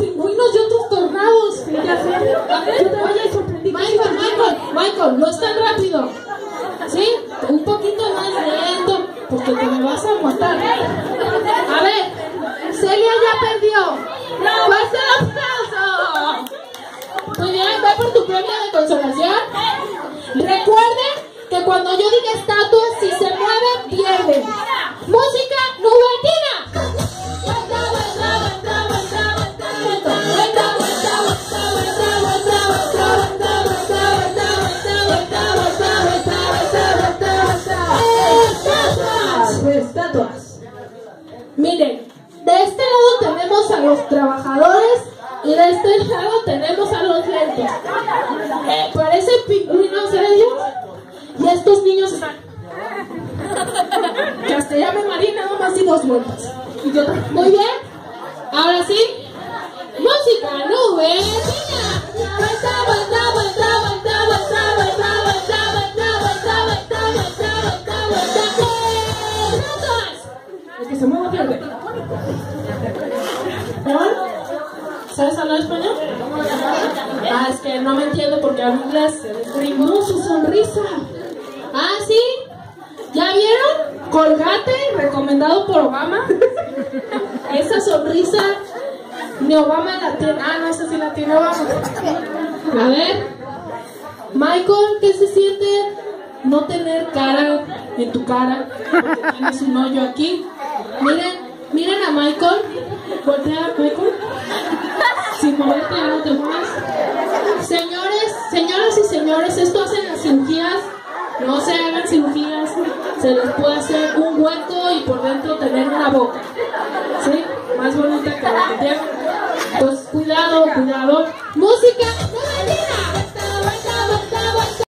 pingüinos y otros tornados. Ya sé. Yo te sorprender. Michael, Michael, Michael, no es tan rápido. ¿Sí? Un poquito más lento, porque te me vas a aguantar. A ver, Celia ya perdió. ¡Fuerte el aplauso! Muy bien, va por tu premio Estatuas. Miren, de este lado tenemos a los trabajadores y de este lado tenemos a los lentes. Eh, parecen pingüinos ellos y estos niños están. Castellame Marina, nomás y dos vueltas. Muy bien, se mueva pierde. ¿Sabes hablar español? Ah, es que no me entiendo porque hablo inglés. Gringo. Su sonrisa. Ah, ¿sí? ¿Ya vieron? Colgate, recomendado por Obama. Esa sonrisa, ni Obama la tiene. Ah, no, esa sí la tiene Obama. A ver. Michael, ¿qué se siente no tener cara en tu cara? Porque tienes un hoyo aquí. Miren, miren a Michael. Voltea Michael. Sin moverte, ya no te mueves. Señores, señoras y señores, esto hacen las cirugías. No se hagan cirugías. Se les puede hacer un hueco y por dentro tener una boca. ¿Sí? Más bonita que la que tienen. Pues cuidado, cuidado. Música.